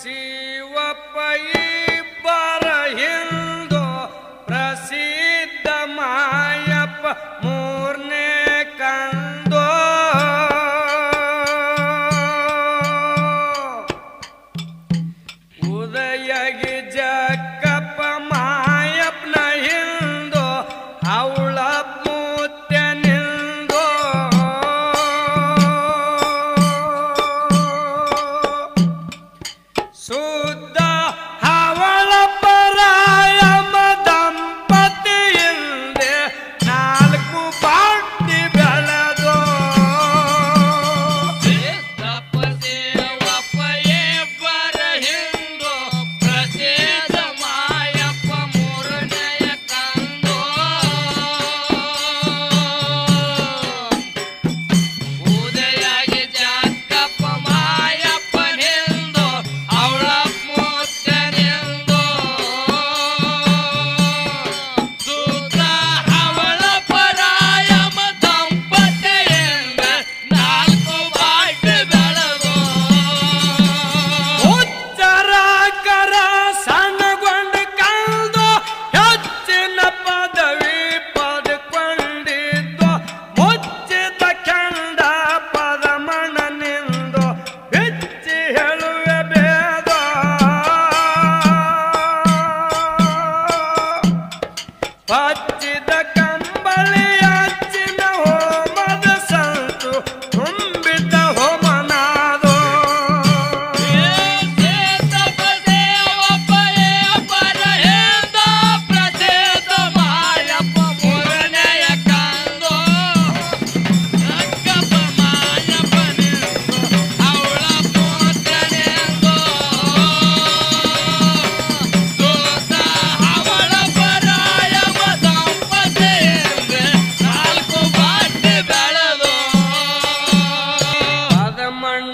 ಶಿವಪ್ಪ ಇಬ್ಬರ ಪ್ರಸಿದ್ಧ ಮಾಯಪ್ಪ ಮೂರನೇ ಕಂದೋ. ಉದಯಗಿ ಜಕ್ಕಪ್ಪ ಮಾಯಪ್ಪನ ಹಿಂದು ಅವಳಪ್ಪ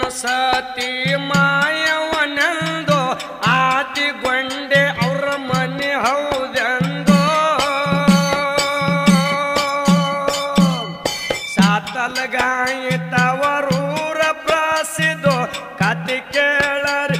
ಸತಿ ಮಾಯವನೆಂದೋ ಆತಿ ಗೊಂಡೆ ಅವ್ರ ಮನೆ ಹೌದೆಂದು. ಸಾತಲಗಾಯಿ ತವರೂರ ಪ್ರಾಸಿದೋ ಕತಿ ಕೇಳರಿ.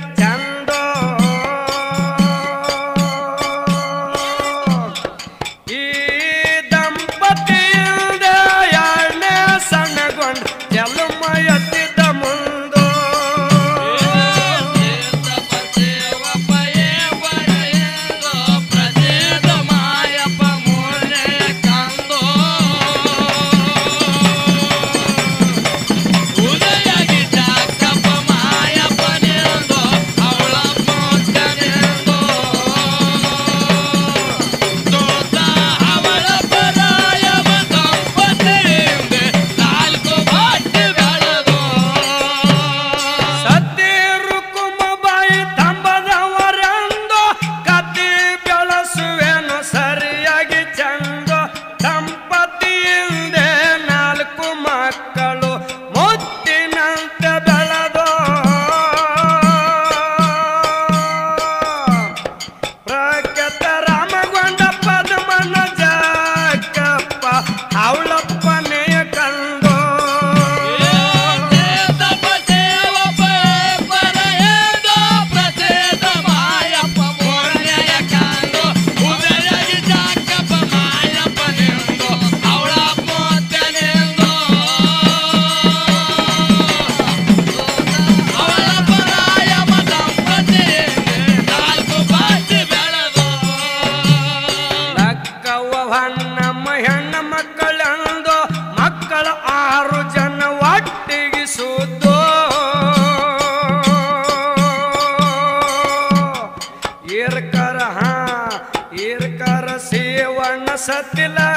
सतला